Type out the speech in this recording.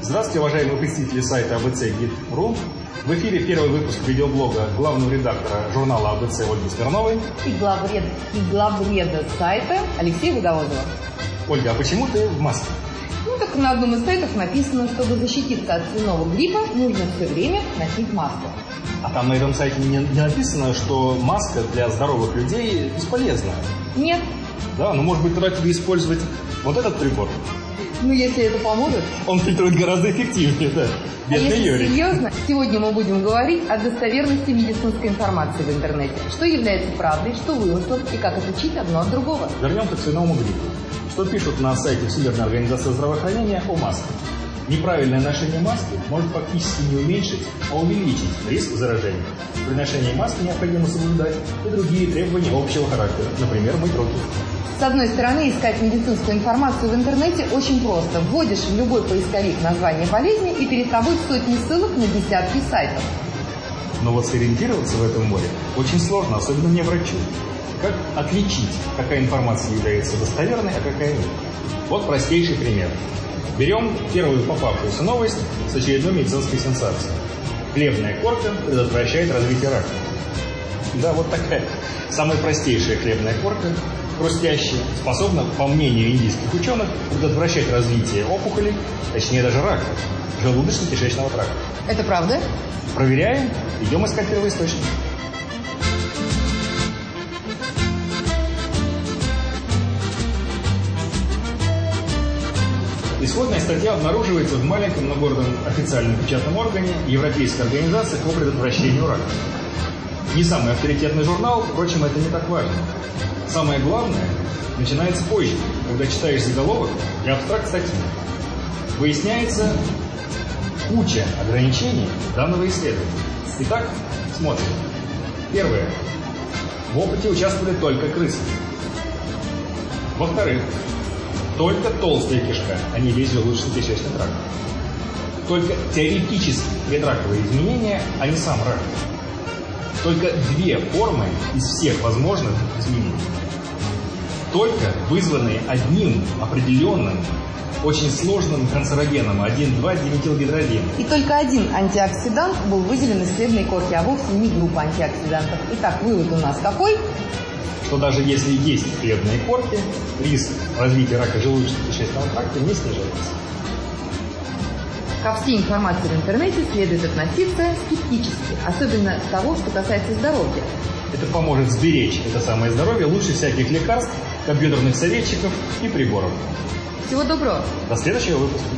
Здравствуйте, уважаемые посетители сайта abc.git.ru. В эфире первый выпуск видеоблога главного редактора журнала АБЦ Ольги Смирновой. И, главред, и главреда сайта Алексея Водовозова. Ольга, а почему ты в маске? Ну, так на одном из сайтов написано, чтобы защититься от свиного гриппа, нужно все время носить маску. А там на этом сайте не, не написано, что маска для здоровых людей бесполезна. Нет. Да, ну может быть тогда тебе использовать вот этот прибор? Ну, если это поможет. Он фильтрует гораздо эффективнее, да. А если Юрий. серьезно, сегодня мы будем говорить о достоверности медицинской информации в интернете. Что является правдой, что вымыслом и как отличить одно от другого. Вернемся к свиному гриппу. Что пишут на сайте Всемирной организации здравоохранения о масках? Неправильное ношение маски может фактически не уменьшить, а увеличить риск заражения. При ношении маски необходимо соблюдать и другие требования общего характера, например, мыть руки. С одной стороны, искать медицинскую информацию в интернете очень просто. Вводишь в любой поисковик название болезни, и перед тобой сотни ссылок на десятки сайтов. Но вот сориентироваться в этом море очень сложно, особенно мне врачу. Как отличить, какая информация является достоверной, а какая нет? Вот простейший пример. Берем первую попавшуюся новость с очередной медицинской сенсацией. Хлебная корка предотвращает развитие рака. Да, вот такая самая простейшая хлебная корка хрустящие, способна, по мнению индийских ученых, предотвращать развитие опухолей, точнее даже рака, желудочно-кишечного тракта. Это правда? Проверяем, идем искать первоисточник. Исходная статья обнаруживается в маленьком, но гордом официальном печатном органе Европейской организации по предотвращению рака. Не самый авторитетный журнал, впрочем, это не так важно. Самое главное начинается позже, когда читаешь заголовок и абстракт статьи. Выясняется куча ограничений данного исследования. Итак, смотрим. Первое. В опыте участвовали только крысы. Во-вторых, только толстая кишка, а не весь желудочно-кишечный тракт. Только теоретически предраковые изменения, а не сам рак. Только две формы из всех возможных изменений. Только вызванные одним определенным очень сложным канцерогеном 1,2-диметилгидрозин. И только один антиоксидант был выделен из хлебной корки, а вовсе не группа антиоксидантов. Итак, вывод у нас какой? Что даже если есть хлебные корки, риск развития рака желудочно-кишечного тракта не снижается. Ко всей информации в интернете следует относиться скептически, особенно того, что касается здоровья. Это поможет сберечь это самое здоровье лучше всяких лекарств, компьютерных советчиков и приборов. Всего доброго. До следующего выпуска.